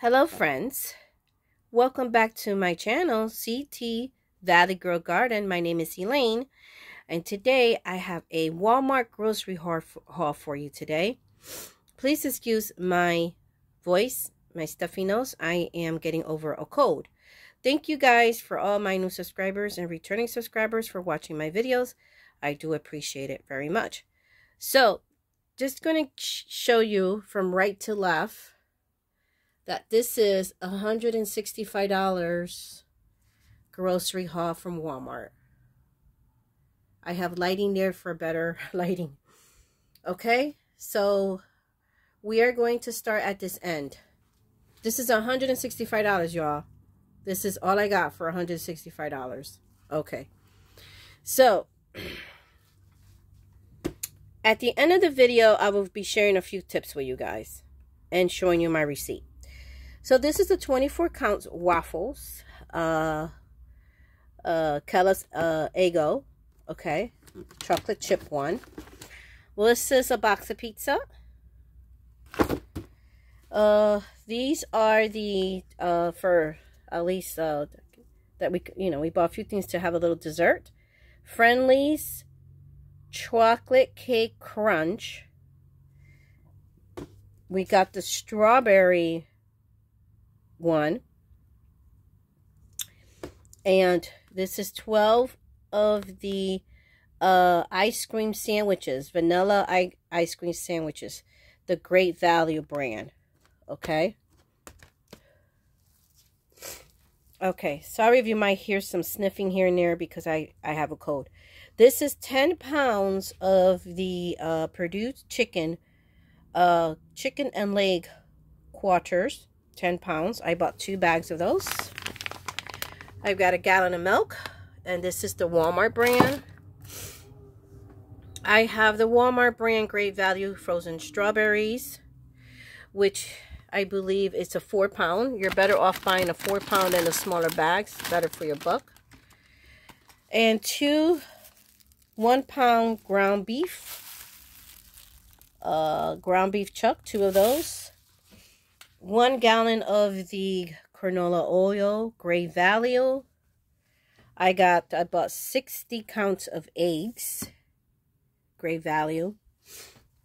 Hello friends, welcome back to my channel CT Valley Girl Garden. My name is Elaine and today I have a Walmart grocery haul for you today. Please excuse my voice, my stuffy nose. I am getting over a cold. Thank you guys for all my new subscribers and returning subscribers for watching my videos. I do appreciate it very much. So, just going to show you from right to left that this is $165 grocery haul from Walmart. I have lighting there for better lighting. Okay, so we are going to start at this end. This is $165, y'all. This is all I got for $165. Okay. So, at the end of the video, I will be sharing a few tips with you guys and showing you my receipt. So this is the 24 count waffles. Uh, uh, Kellogg's uh, Eggo. Okay. Chocolate chip one. Well, this is a box of pizza. Uh, these are the, uh, for at least, uh, that we, you know, we bought a few things to have a little dessert. Friendly's chocolate cake crunch. We got the strawberry one. And this is 12 of the uh, ice cream sandwiches, vanilla ice cream sandwiches, the Great Value brand. Okay. Okay, sorry if you might hear some sniffing here and there because I, I have a cold. This is 10 pounds of the uh, Perdue chicken, uh, chicken and leg quarters. 10 pounds. I bought two bags of those. I've got a gallon of milk, and this is the Walmart brand. I have the Walmart brand Great Value frozen strawberries, which I believe it's a four pound. You're better off buying a four pound than the smaller bags. Better for your buck. And two one pound ground beef. Uh, ground beef chuck, two of those one gallon of the canola oil, Great Value. I got I bought 60 counts of eggs, Great Value.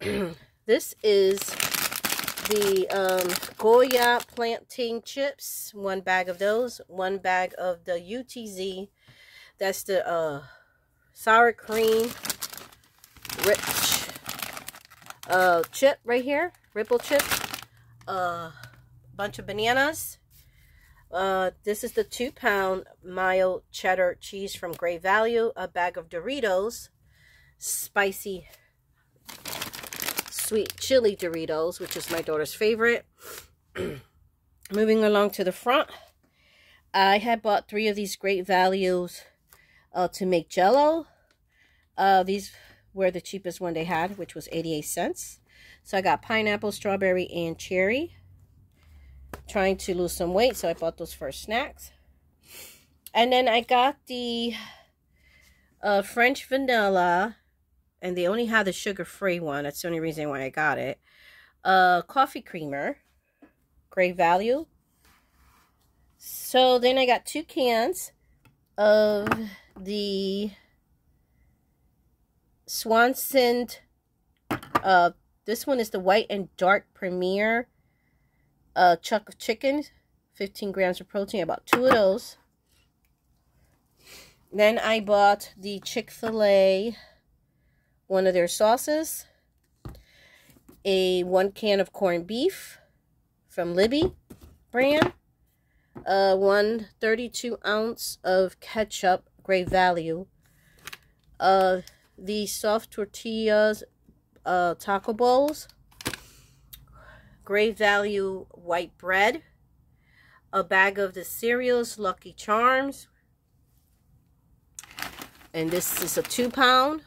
this is the um, Goya plantain chips, one bag of those, one bag of the UTZ, that's the uh, sour cream rich uh, chip right here, ripple chip. Uh, bunch of bananas. Uh, this is the two pound mild cheddar cheese from Great Value. A bag of Doritos. Spicy sweet chili Doritos, which is my daughter's favorite. Moving along to the front. I had bought three of these Great Values uh, to make jello. Uh, these were the cheapest one they had, which was 88 cents. So I got pineapple, strawberry, and cherry trying to lose some weight, so I bought those first snacks. And then I got the uh, French vanilla, and they only had the sugar-free one. That's the only reason why I got it. Uh, coffee creamer, great value. So then I got two cans of the Swanson. Uh, this one is the white and dark premier a chuck of chicken, 15 grams of protein, about two of those. Then I bought the Chick-fil-A, one of their sauces, a one can of corned beef from Libby brand, uh, one 32 ounce of ketchup, great value, uh, the soft tortillas, uh, taco bowls, Great Value white bread, a bag of the cereals Lucky Charms, and this is a two pound,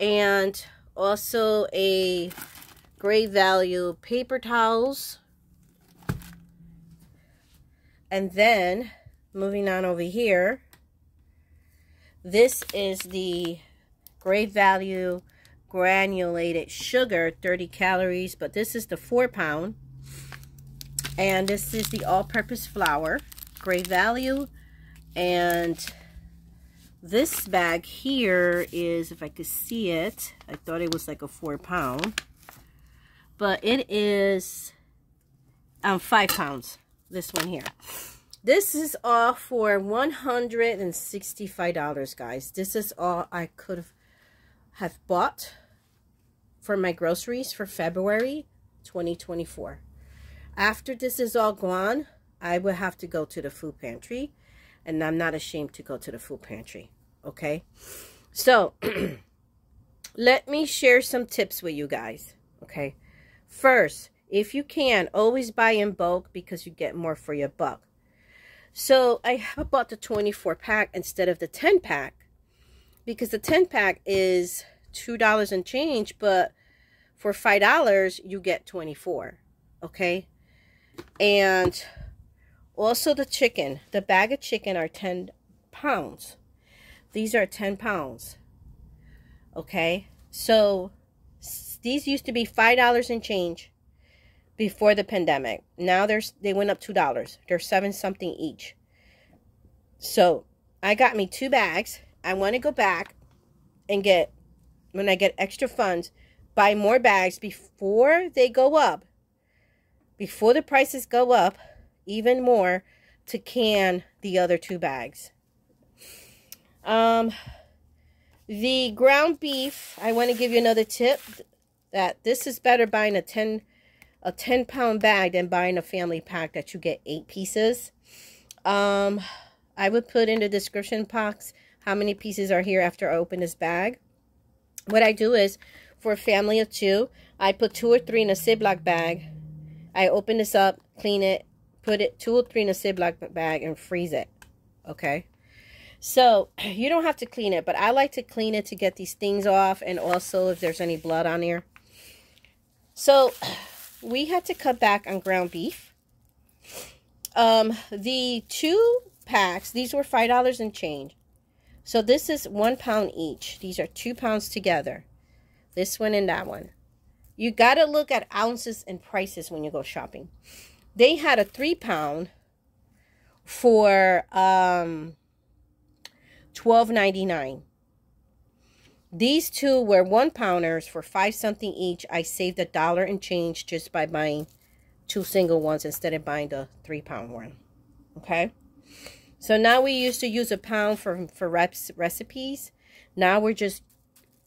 and also a Great Value paper towels, and then moving on over here, this is the Great Value granulated sugar, 30 calories, but this is the four pound. And this is the all-purpose flour, great value. And this bag here is, if I could see it, I thought it was like a four pound. But it is um, five pounds, this one here. This is all for $165, guys. This is all I could have, have bought for my groceries for February 2024. After this is all gone, I will have to go to the food pantry. And I'm not ashamed to go to the food pantry. Okay? So, let me share some tips with you guys. Okay? First, if you can, always buy in bulk because you get more for your buck. So, I have bought the 24 pack instead of the 10 pack. Because the 10 pack is $2 and change, but for $5, you get 24. Okay? And also the chicken. The bag of chicken are 10 pounds. These are 10 pounds. Okay? So these used to be $5 and change before the pandemic. Now there's they went up $2. They're 7 something each. So, I got me two bags. I want to go back and get when I get extra funds, buy more bags before they go up before the prices go up even more to can the other two bags. Um, the ground beef, I want to give you another tip that this is better buying a 10 a 10 pound bag than buying a family pack that you get eight pieces. Um, I would put in the description box how many pieces are here after I open this bag. What I do is for a family of two, I put two or three in a Ziploc bag I open this up, clean it, put it two or three in a Ziploc bag and freeze it. Okay. So you don't have to clean it, but I like to clean it to get these things off and also if there's any blood on here. So we had to cut back on ground beef. Um, the two packs, these were $5 and change. So this is one pound each. These are two pounds together. This one and that one. You got to look at ounces and prices when you go shopping. They had a three pound for um, twelve ninety nine. These two were one pounders for five something each. I saved a dollar and change just by buying two single ones instead of buying the three pound one. Okay. So now we used to use a pound for, for reps, recipes. Now we're just,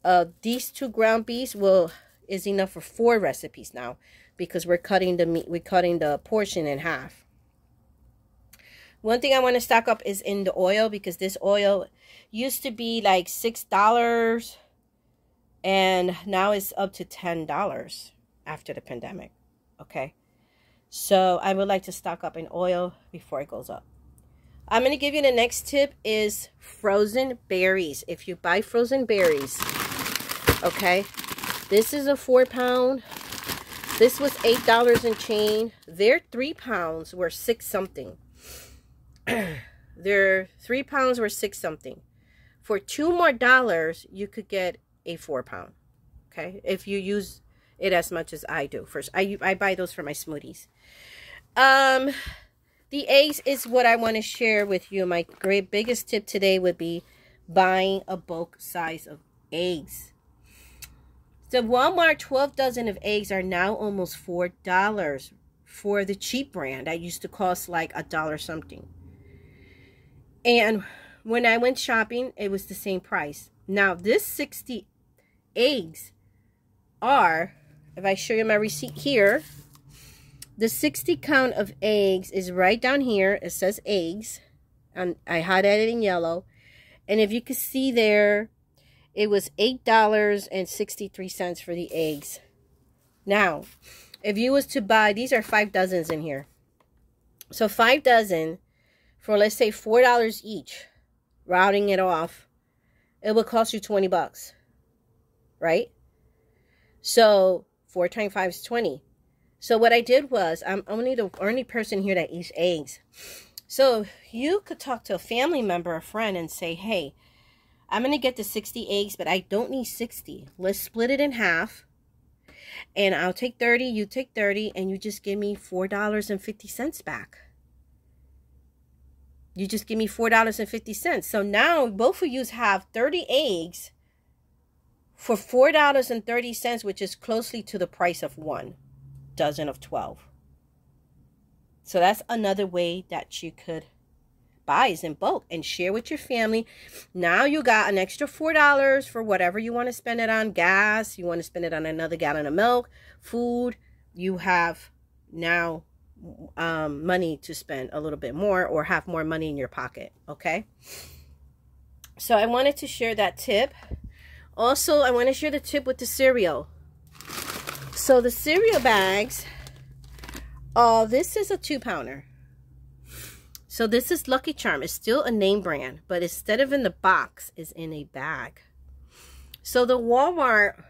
uh, these two ground beefs will is enough for four recipes now because we're cutting the meat, we're cutting the portion in half. One thing I want to stock up is in the oil because this oil used to be like $6 and now it's up to $10 after the pandemic. Okay. So I would like to stock up in oil before it goes up. I'm going to give you the next tip is frozen berries. If you buy frozen berries, okay, this is a four pound. This was eight dollars in chain. Their three pounds were six something. Their three pounds were six something. For two more dollars, you could get a four pound. Okay, if you use it as much as I do. First, I I buy those for my smoothies. Um, the eggs is what I want to share with you. My great biggest tip today would be buying a bulk size of eggs. The Walmart 12 dozen of eggs are now almost $4 for the cheap brand. That used to cost like a dollar something. And when I went shopping, it was the same price. Now, this 60 eggs are, if I show you my receipt here, the 60 count of eggs is right down here. It says eggs. And I highlighted in yellow. And if you can see there, it was $8.63 for the eggs. Now, if you was to buy, these are five dozens in here. So five dozen for let's say $4 each, routing it off, it would cost you 20 bucks. Right? So 4 times 5 is 20. So what I did was, I'm only the only person here that eats eggs. So you could talk to a family member, a friend, and say, hey, I'm going to get the 60 eggs, but I don't need 60. Let's split it in half. And I'll take 30, you take 30, and you just give me $4.50 back. You just give me $4.50. So now both of you have 30 eggs for $4.30, which is closely to the price of one dozen of 12. So that's another way that you could buy is in bulk and share with your family. Now you got an extra $4 for whatever you want to spend it on. Gas, you want to spend it on another gallon of milk, food. You have now um, money to spend a little bit more or have more money in your pocket. Okay. So I wanted to share that tip. Also, I want to share the tip with the cereal. So the cereal bags Oh, this is a two pounder. So this is Lucky Charm. It's still a name brand, but instead of in the box, is in a bag. So the Walmart,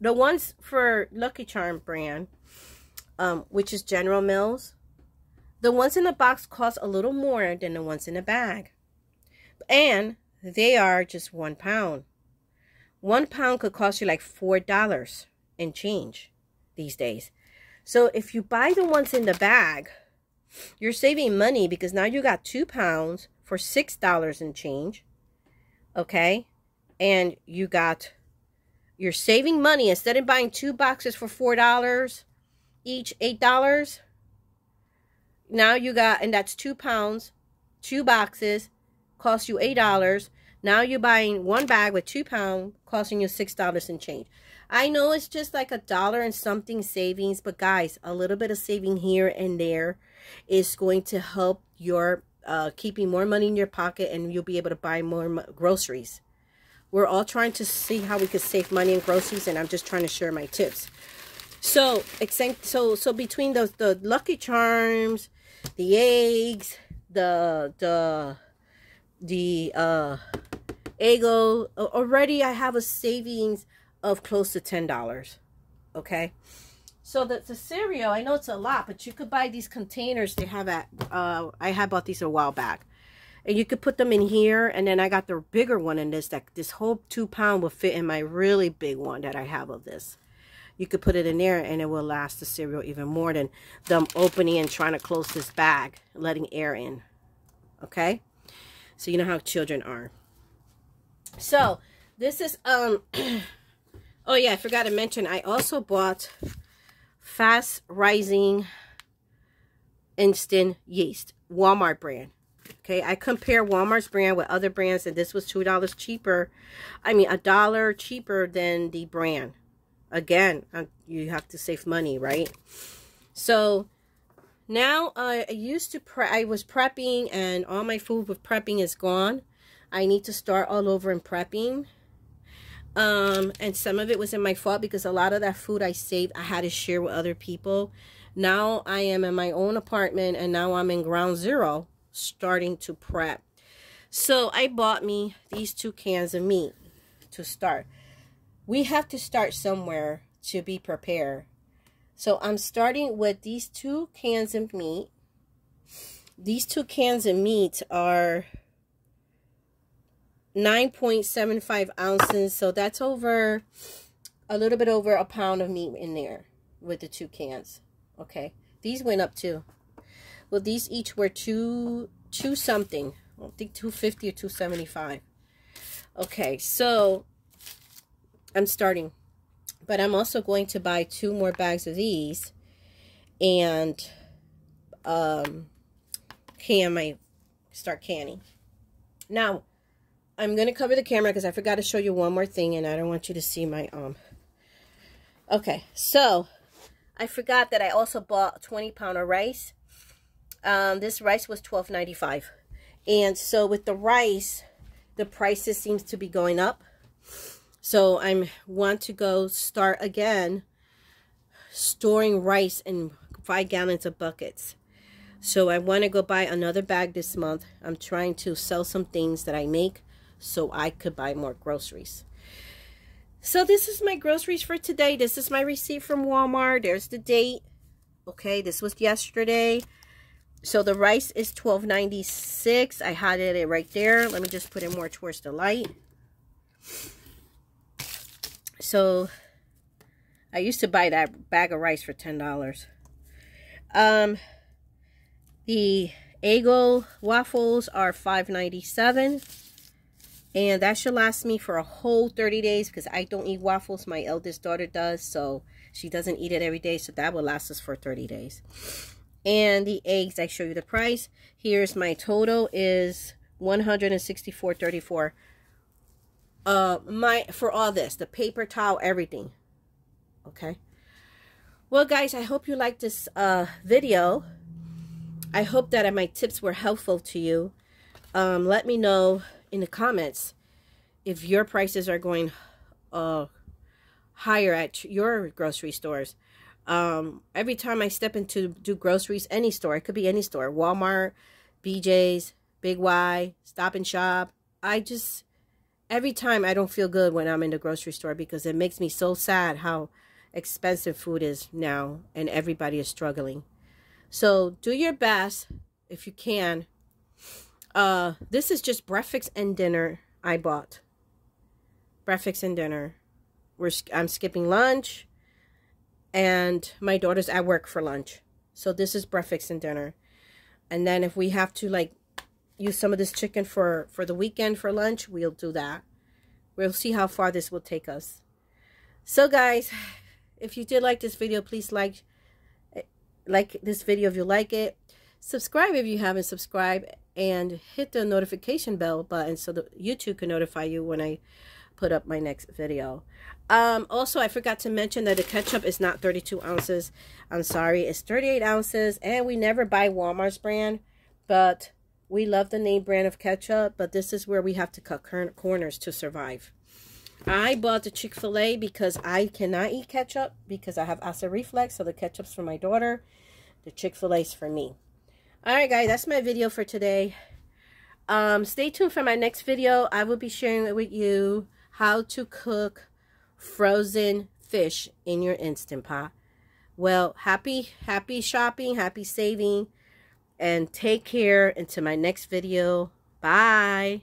the ones for Lucky Charm brand, um, which is General Mills, the ones in the box cost a little more than the ones in the bag. And they are just one pound. One pound could cost you like $4 and change these days. So if you buy the ones in the bag, you're saving money because now you got two pounds for $6 and change. Okay. And you got, you're saving money instead of buying two boxes for $4 each, $8. Now you got, and that's two pounds, two boxes, cost you $8. Now you're buying one bag with two pounds, costing you $6 and change. I know it's just like a dollar and something savings, but guys, a little bit of saving here and there is going to help your uh, keeping more money in your pocket and you'll be able to buy more groceries. We're all trying to see how we could save money in groceries and I'm just trying to share my tips. So, so, so between those, the Lucky Charms, the eggs, the, the, the, uh, Eggo, already I have a savings of close to $10. Okay. So the, the cereal, I know it's a lot, but you could buy these containers they have at, uh, I had bought these a while back. And you could put them in here, and then I got the bigger one in this, that this whole two pound will fit in my really big one that I have of this. You could put it in there, and it will last the cereal even more than them opening and trying to close this bag, letting air in. Okay? So you know how children are. So, this is, um... Oh yeah, I forgot to mention, I also bought Fast Rising Instant Yeast, Walmart brand. Okay, I compare Walmart's brand with other brands, and this was $2 cheaper. I mean, a dollar cheaper than the brand. Again, uh, you have to save money, right? So, now uh, I used to, pre I was prepping, and all my food with prepping is gone. I need to start all over in prepping. Um, and some of it was in my fault because a lot of that food I saved, I had to share with other people. Now I am in my own apartment and now I'm in ground zero starting to prep. So I bought me these two cans of meat to start. We have to start somewhere to be prepared. So I'm starting with these two cans of meat. These two cans of meat are 9.75 ounces. So that's over a little bit over a pound of meat in there with the two cans. Okay. These went up too. Well, these each were two, two something. I think 250 or 275. Okay. So I'm starting. But I'm also going to buy two more bags of these. And um, can my start canning. Now, I'm going to cover the camera because I forgot to show you one more thing and I don't want you to see my um. Okay, so I forgot that I also bought 20 pound of rice. Um, this rice was $12.95. And so with the rice, the prices seems to be going up. So I want to go start again storing rice in five gallons of buckets. So I want to go buy another bag this month. I'm trying to sell some things that I make so I could buy more groceries. So this is my groceries for today. This is my receipt from Walmart. There's the date. Okay, this was yesterday. So the rice is $12.96. I had it right there. Let me just put it more towards the light. So I used to buy that bag of rice for $10. Um, the Eggo waffles are $5.97. And that should last me for a whole 30 days because I don't eat waffles. My eldest daughter does. So she doesn't eat it every day. So that will last us for 30 days. And the eggs, I show you the price. Here's my total is 164.34. Uh, my for all this, the paper towel, everything. Okay. Well, guys, I hope you liked this uh, video. I hope that my tips were helpful to you. Um, let me know in the comments if your prices are going uh, higher at your grocery stores. Um, every time I step into do groceries, any store, it could be any store, Walmart, BJ's, Big Y, Stop and Shop. I just, every time I don't feel good when I'm in the grocery store because it makes me so sad how expensive food is now and everybody is struggling. So do your best if you can uh, this is just breakfast and dinner I bought. Breakfast and dinner. We're I'm skipping lunch, and my daughter's at work for lunch. So this is breakfast and dinner. And then if we have to like use some of this chicken for for the weekend for lunch, we'll do that. We'll see how far this will take us. So guys, if you did like this video, please like like this video if you like it. Subscribe if you haven't subscribed and hit the notification bell button so that YouTube can notify you when I put up my next video. Um, also, I forgot to mention that the ketchup is not 32 ounces. I'm sorry, it's 38 ounces, and we never buy Walmart's brand, but we love the name brand of ketchup, but this is where we have to cut corners to survive. I bought the Chick-fil-A because I cannot eat ketchup because I have acid reflux, so the ketchup's for my daughter. The Chick-fil-A's for me. Alright guys, that's my video for today. Um, stay tuned for my next video. I will be sharing with you how to cook frozen fish in your Instant Pot. Well, happy, happy shopping, happy saving, and take care until my next video. Bye.